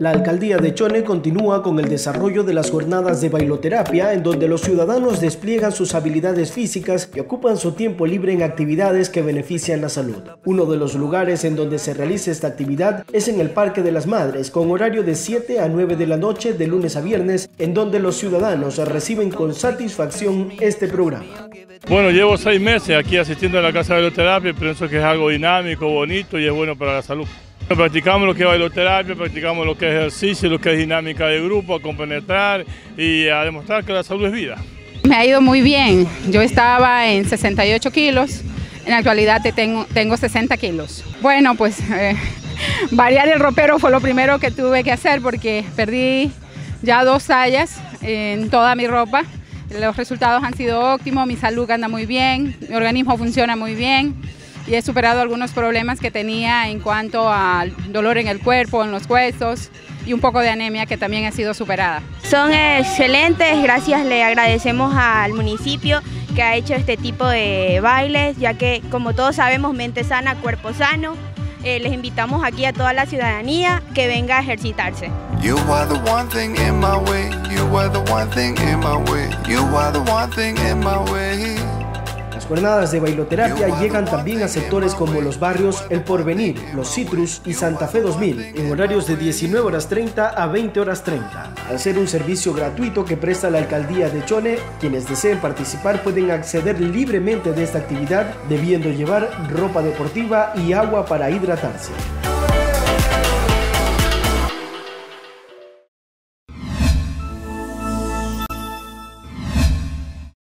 La alcaldía de Chone continúa con el desarrollo de las jornadas de bailoterapia en donde los ciudadanos despliegan sus habilidades físicas y ocupan su tiempo libre en actividades que benefician la salud. Uno de los lugares en donde se realiza esta actividad es en el Parque de las Madres, con horario de 7 a 9 de la noche de lunes a viernes, en donde los ciudadanos reciben con satisfacción este programa. Bueno, llevo seis meses aquí asistiendo a la casa de bailoterapia pienso que es algo dinámico, bonito y es bueno para la salud. Practicamos lo que es bailoterapia, practicamos lo que es ejercicio, lo que es dinámica de grupo, a compenetrar y a demostrar que la salud es vida. Me ha ido muy bien. Yo estaba en 68 kilos, en la actualidad tengo, tengo 60 kilos. Bueno, pues eh, variar el ropero fue lo primero que tuve que hacer porque perdí ya dos tallas en toda mi ropa. Los resultados han sido óptimos, mi salud anda muy bien, mi organismo funciona muy bien y he superado algunos problemas que tenía en cuanto al dolor en el cuerpo, en los huesos y un poco de anemia que también ha sido superada. Son excelentes, gracias le agradecemos al municipio que ha hecho este tipo de bailes, ya que como todos sabemos, mente sana, cuerpo sano. Eh, les invitamos aquí a toda la ciudadanía que venga a ejercitarse. Jornadas de bailoterapia llegan también a sectores como los barrios El Porvenir, Los Citrus y Santa Fe 2000, en horarios de 19 horas 30 a 20 horas 30. Al ser un servicio gratuito que presta la alcaldía de Chone, quienes deseen participar pueden acceder libremente de esta actividad, debiendo llevar ropa deportiva y agua para hidratarse.